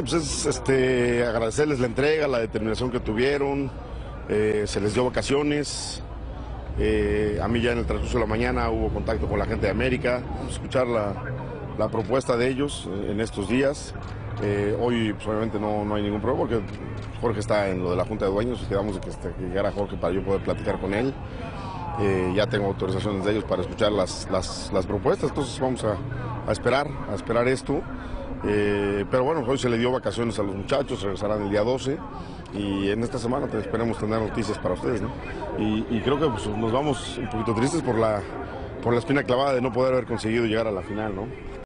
Pues es este, agradecerles la entrega, la determinación que tuvieron, eh, se les dio vacaciones, eh, a mí ya en el transcurso de la mañana hubo contacto con la gente de América, escuchar la, la propuesta de ellos eh, en estos días. Hoy pues, obviamente no, no hay ningún problema porque Jorge está en lo de la Junta de Dueños y quedamos de que, este, que llegara Jorge para yo poder platicar con él. Ya tengo autorizaciones de ellos para escuchar las, las, las propuestas, entonces vamos a, a, esperar, a esperar esto. Pero bueno, hoy se le dio vacaciones a los muchachos, regresarán el día 12 y en esta semana esperemos tener noticias para ustedes. ¿no? Y, y, creo que pues, nos vamos un poquito tristes por la, por la espina clavada de no poder haber conseguido llegar a la final. ¿no?